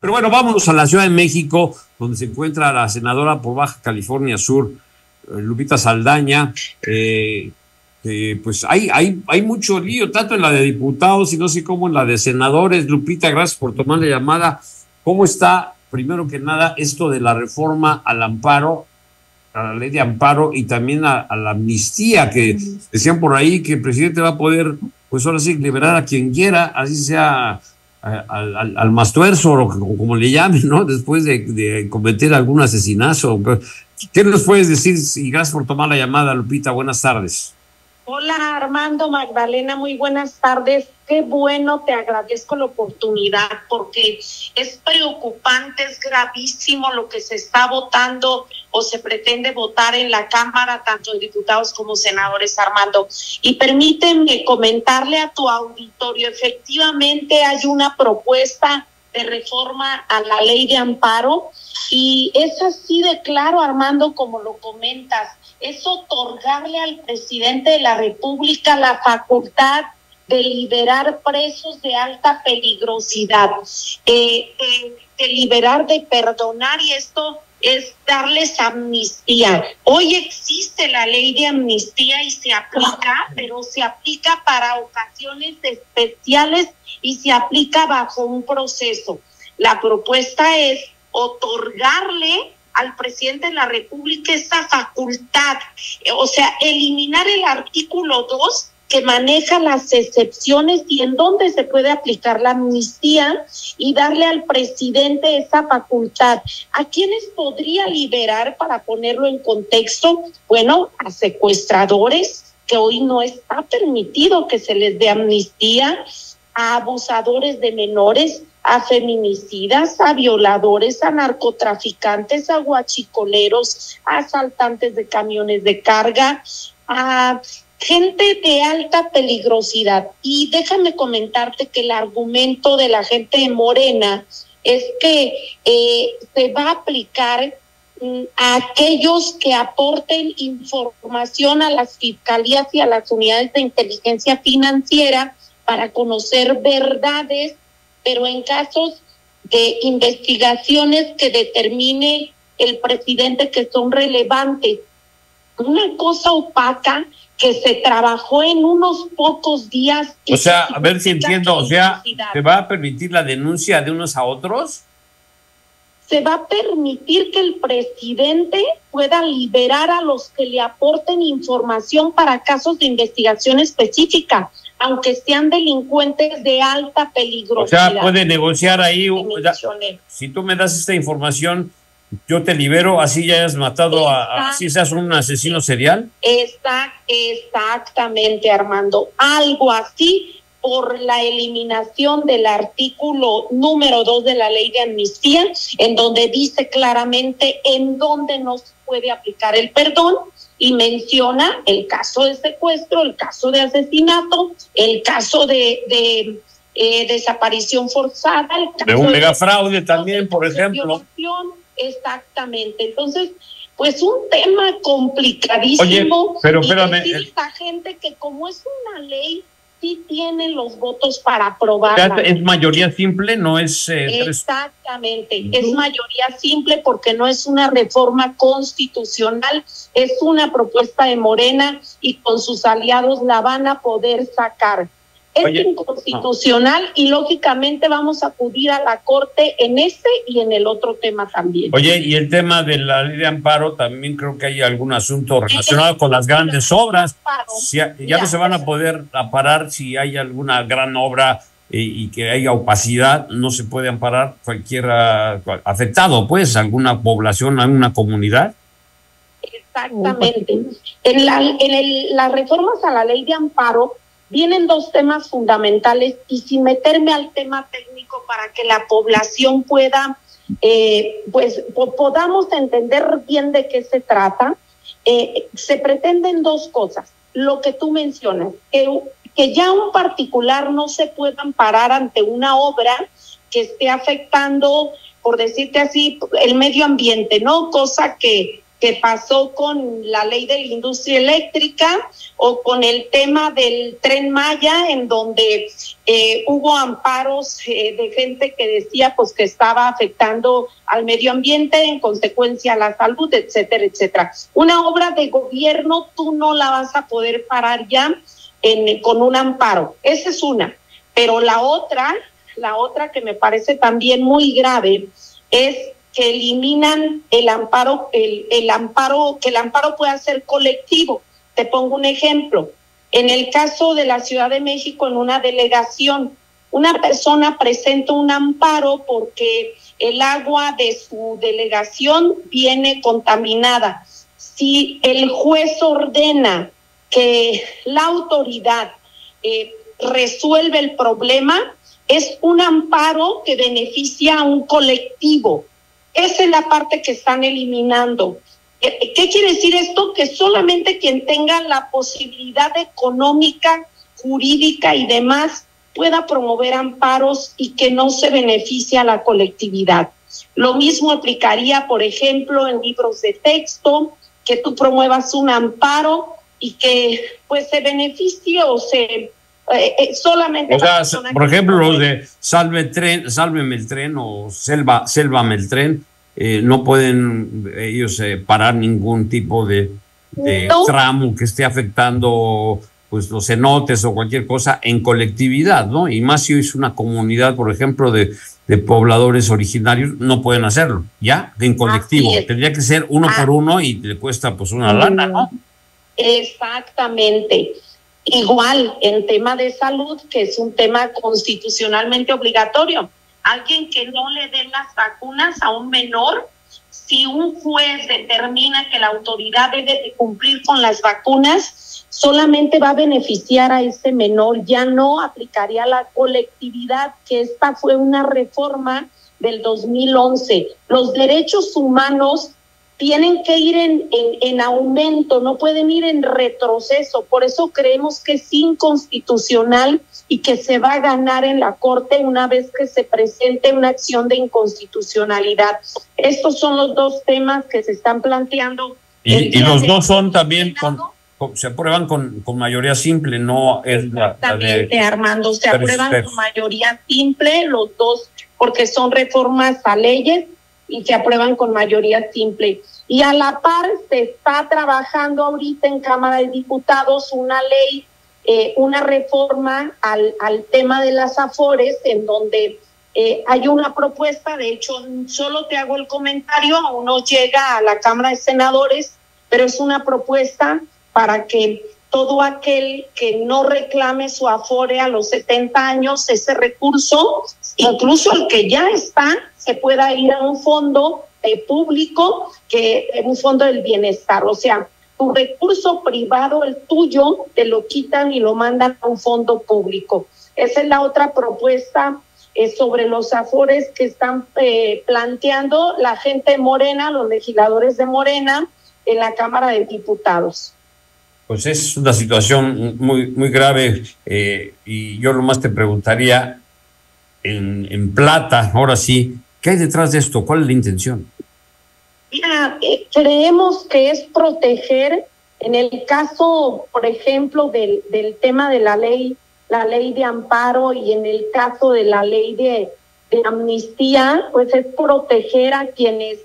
Pero bueno, vámonos a la Ciudad de México, donde se encuentra la senadora por Baja California Sur, eh, Lupita Saldaña. Eh, pues hay, hay, hay mucho lío, tanto en la de diputados y no sé cómo en la de senadores. Lupita, gracias por tomar la llamada. ¿Cómo está, primero que nada, esto de la reforma al amparo, a la ley de amparo y también a, la amnistía, que decían por ahí que el presidente va a poder, pues ahora sí, liberar a quien quiera, así sea al, al, al mastuerzo o como le llamen, ¿no? Después de, cometer algún asesinazo. ¿Qué nos puedes decir? Y gracias por tomar la llamada, Lupita. Buenas tardes. Hola Armando Magdalena, muy buenas tardes. Qué bueno, te agradezco la oportunidad porque es preocupante, es gravísimo lo que se está votando o se pretende votar en la Cámara, tanto en diputados como senadores, Armando. Y permíteme comentarle a tu auditorio, efectivamente hay una propuesta de reforma a la ley de amparo y es así de claro, Armando, como lo comentas es otorgarle al presidente de la República la facultad de liberar presos de alta peligrosidad, de liberar, de perdonar, y esto es darles amnistía. Hoy existe la ley de amnistía y se aplica, pero se aplica para ocasiones especiales y se aplica bajo un proceso. La propuesta es otorgarle al presidente de la República esa facultad, o sea, eliminar el artículo 2 que maneja las excepciones y en dónde se puede aplicar la amnistía y darle al presidente esa facultad. ¿A quiénes podría liberar para ponerlo en contexto? Bueno, a secuestradores, que hoy no está permitido que se les dé amnistía, a abusadores de menores, a feminicidas, a violadores, a narcotraficantes, a guachicoleros, a asaltantes de camiones de carga, a gente de alta peligrosidad. Y déjame comentarte que el argumento de la gente de Morena es que eh, se va a aplicar mm, a aquellos que aporten información a las fiscalías y a las unidades de inteligencia financiera para conocer verdades pero en casos de investigaciones que determine el presidente que son relevantes. Una cosa opaca que se trabajó en unos pocos días. O sea, a ver si entiendo, o sea, ¿se va a permitir la denuncia de unos a otros? Se va a permitir que el presidente pueda liberar a los que le aporten información para casos de investigación específica aunque sean delincuentes de alta peligrosidad. O sea, puede negociar ahí. si tú me das esta información, yo te libero, así ya hayas matado a, así seas un asesino serial. Está exactamente, Armando. Algo así por la eliminación del artículo número dos de la ley de amnistía, en donde dice claramente en dónde no se puede aplicar el perdón y menciona el caso de secuestro, el caso de asesinato, el caso de, de eh, desaparición forzada, el caso de un megafraude también, por ejemplo. Exactamente. Entonces, pues un tema complicadísimo. pero espérame. Y esta gente que como es una ley sí tienen los votos para aprobar. Es mayoría simple, no es... Eh, Exactamente, es mayoría simple porque no es una reforma constitucional, es una propuesta de Morena y con sus aliados la van a poder sacar es inconstitucional y lógicamente vamos a acudir a la Corte en este y en el otro tema también. Oye, y el tema de la ley de amparo, también creo que hay algún asunto relacionado con las grandes obras. ya, no se van a poder amparar si hay alguna gran obra eh, y que haya opacidad, no se puede amparar cualquier afectado, pues, alguna población, alguna comunidad. Exactamente. En, la, en el, las reformas a la ley de amparo vienen dos temas fundamentales y sin meterme al tema técnico para que la población pueda, eh, pues podamos entender bien de qué se trata, eh, se pretenden dos cosas. Lo que tú mencionas, que, que ya un particular no se pueda amparar ante una obra que esté afectando, por decirte así, el medio ambiente, ¿no? Cosa que que pasó con la ley de la industria eléctrica o con el tema del tren Maya, en donde eh, hubo amparos eh, de gente que decía pues que estaba afectando al medio ambiente, en consecuencia a la salud, etcétera, etcétera. Una obra de gobierno tú no la vas a poder parar ya en, con un amparo. Esa es una. Pero la otra, la otra que me parece también muy grave es que eliminan el amparo, el, el amparo, que el amparo pueda ser colectivo. Te pongo un ejemplo. En el caso de la Ciudad de México, en una delegación, una persona presenta un amparo porque el agua de su delegación viene contaminada. Si el juez ordena que la autoridad eh, resuelve el problema, es un amparo que beneficia a un colectivo. Esa es la parte que están eliminando. Eh, ¿Qué quiere decir esto? Que solamente quien tenga la posibilidad económica, jurídica y demás pueda promover amparos y que no se beneficie a la colectividad. Lo mismo aplicaría, por ejemplo, en libros de texto, que tú promuevas un amparo y que pues se beneficie o se eh, eh, solamente o sea, por ejemplo los de salve tren sálveme el tren o selva sélvame el tren eh, no pueden ellos parar ningún tipo de, tramo que esté afectando pues los cenotes o cualquier cosa en colectividad, ¿no? Y más si es una comunidad, por ejemplo, de, de pobladores originarios, no pueden hacerlo, ¿ya? En colectivo. Tendría que ser uno por ah. uno y le cuesta pues una lana, ¿no? Exactamente. Igual en tema de salud, que es un tema constitucionalmente obligatorio. Alguien que no le dé las vacunas a un menor, si un juez determina que la autoridad debe cumplir con las vacunas, solamente va a beneficiar a ese menor, ya no aplicaría la colectividad, que esta fue una reforma del 2011. Los derechos humanos tienen que ir en, en, aumento, no pueden ir en retroceso. Por eso creemos que es inconstitucional y que se va a ganar en la Corte una vez que se presente una acción de inconstitucionalidad. Estos son los dos temas que se están planteando. Y, los dos son también con, se aprueban con, con mayoría simple, no es la, Armando, se aprueban con mayoría simple los dos, porque son reformas a leyes y se aprueban con mayoría simple. Y a la par se está trabajando ahorita en Cámara de Diputados una ley, eh, una reforma al, al tema de las afores, en donde eh, hay una propuesta, de hecho, solo te hago el comentario, aún no llega a la Cámara de Senadores, pero es una propuesta para que todo aquel que no reclame su afore a los 70 años, ese recurso, incluso el que ya está, se pueda ir a un fondo eh, público, que es un fondo del bienestar. O sea, tu recurso privado, el tuyo, te lo quitan y lo mandan a un fondo público. Esa es la otra propuesta eh, sobre los afores que están eh, planteando la gente morena, los legisladores de Morena, en la Cámara de Diputados pues es una situación muy, muy grave eh, y yo lo más te preguntaría en, plata, ahora sí, ¿qué hay detrás de esto? ¿Cuál es la intención? Mira, eh, creemos que es proteger, en el caso, por ejemplo, del, del tema de la ley, la ley de amparo y en el caso de la ley de, de amnistía, pues es proteger a quienes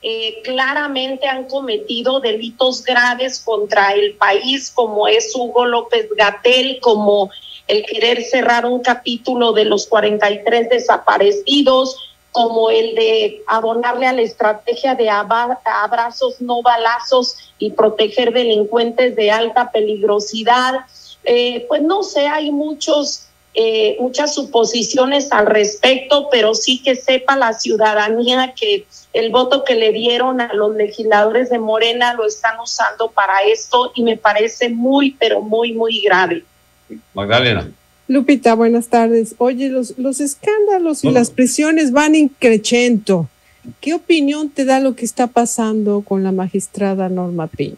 eh, claramente han cometido delitos graves contra el país, como es Hugo López Gatel, como el querer cerrar un capítulo de los 43 desaparecidos, como el de abonarle a la estrategia de abrazos no balazos y proteger delincuentes de alta peligrosidad. Eh, pues no sé, hay muchos eh, muchas suposiciones al respecto, pero sí que sepa la ciudadanía que el voto que le dieron a los legisladores de Morena lo están usando para esto y me parece muy, pero muy, muy grave. Magdalena. Lupita, buenas tardes. Oye, los, los escándalos y las presiones van increchendo. ¿Qué opinión te da lo que está pasando con la magistrada Norma Piña?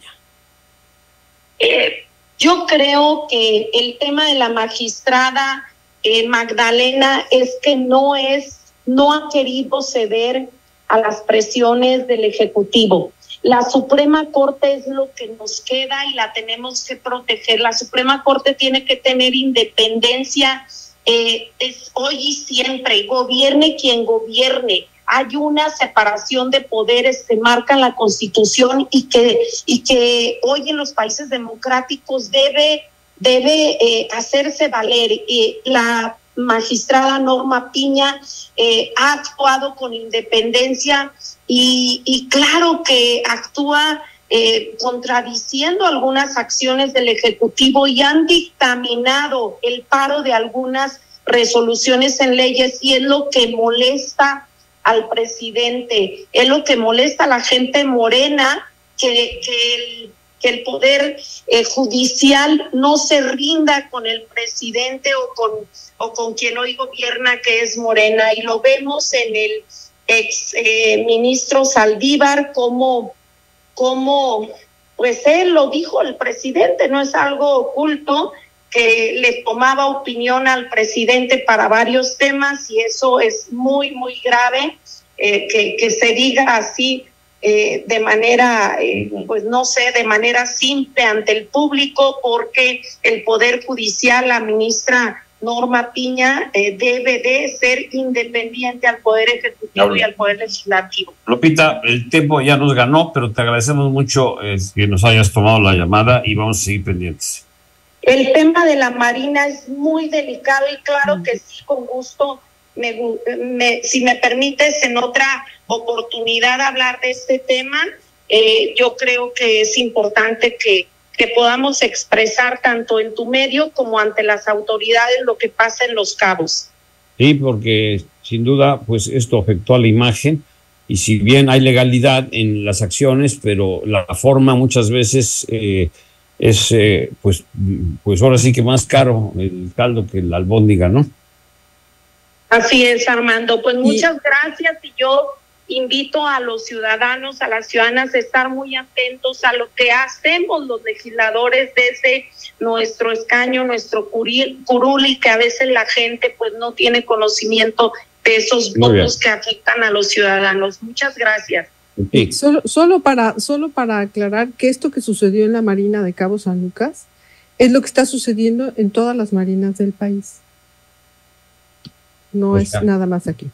Eh, yo creo que el tema de la magistrada eh, Magdalena es que no es, no ha querido ceder a las presiones del Ejecutivo. La Suprema Corte es lo que nos queda y la tenemos que proteger. La Suprema Corte tiene que tener independencia eh, es hoy y siempre, gobierne quien gobierne. Hay una separación de poderes que marca la Constitución y que, y que hoy en los países democráticos debe, debe eh, hacerse valer. Y la magistrada Norma Piña eh, ha actuado con independencia y, y claro que actúa eh, contradiciendo algunas acciones del Ejecutivo y han dictaminado el paro de algunas resoluciones en leyes y es lo que molesta al presidente, es lo que molesta a la gente morena que, que el que el poder eh, judicial no se rinda con el presidente o con, o con quien hoy gobierna, que es Morena. Y lo vemos en el ex eh, ministro Saldívar como, como, pues él lo dijo el presidente, no es algo oculto, que le tomaba opinión al presidente para varios temas y eso es muy, muy grave, eh, que, que se diga así eh, de manera, eh, pues no sé, de manera simple ante el público, porque el Poder Judicial, la ministra Norma Piña, eh, debe de ser independiente al Poder Ejecutivo y al Poder Legislativo. Lupita, el tiempo ya nos ganó, pero te agradecemos mucho que nos hayas tomado la llamada y vamos a seguir pendientes. El tema de la Marina es muy delicado y claro que sí, con gusto me, si me permites, en otra oportunidad hablar de este tema, eh, yo creo que es importante que, que podamos expresar tanto en tu medio como ante las autoridades lo que pasa en los cabos. Sí, porque sin duda, pues esto afectó a la imagen y si bien hay legalidad en las acciones, pero la forma muchas veces eh, es, eh, pues, pues ahora sí que más caro el caldo que el albóndiga, ¿no? Así es, Armando. Pues muchas gracias y yo invito a los ciudadanos, a las ciudadanas a estar muy atentos a lo que hacemos los legisladores desde nuestro escaño, nuestro curul y que a veces la gente pues no tiene conocimiento de esos votos que afectan a los ciudadanos. Muchas gracias. Solo, solo, para, solo para aclarar que esto que sucedió en la Marina de Cabo San Lucas es lo que está sucediendo en todas las marinas del país no es nada más aquí.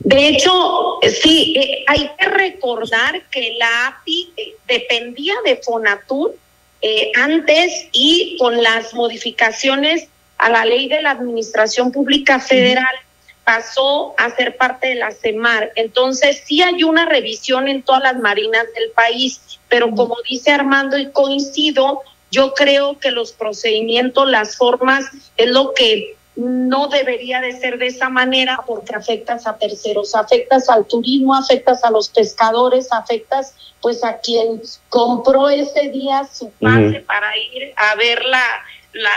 De hecho, sí, eh, hay que recordar que la API eh, dependía de Fonatur eh, antes y con las modificaciones a la ley de la Administración Pública Federal pasó a ser parte de la CEMAR. Entonces, sí hay una revisión en todas las marinas del país, pero como dice Armando y coincido, yo creo que los procedimientos, las formas, es lo que no debería de ser de esa manera porque afectas a terceros, afectas al turismo, afectas a los pescadores, afectas pues a quien compró ese día su pase para ir a ver la, la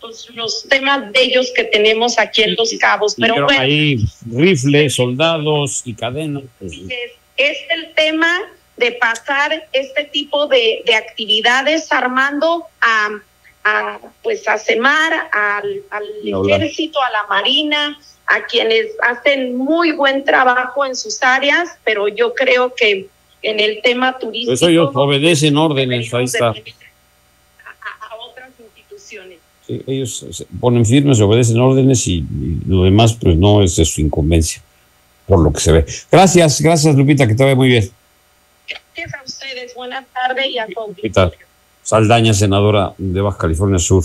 pues, los temas bellos que tenemos aquí en Los Cabos. Pero, bueno, hay rifles, soldados y cadenas. Pues, es, es el tema de pasar este tipo de, de actividades armando a a, pues a CEMAR, al, al ejército, a la marina, a quienes hacen muy buen trabajo en sus áreas, pero yo creo que en el tema turístico... Eso ellos obedecen órdenes, ahí está. A, a, otras instituciones. Sí, ellos ponen firmes, obedecen órdenes y, lo demás pues no es de su incumbencia, por lo que se ve. Gracias, gracias Lupita, que te vaya muy bien. Gracias a ustedes, buenas tardes y a todos. Saldaña, senadora de Baja California Sur.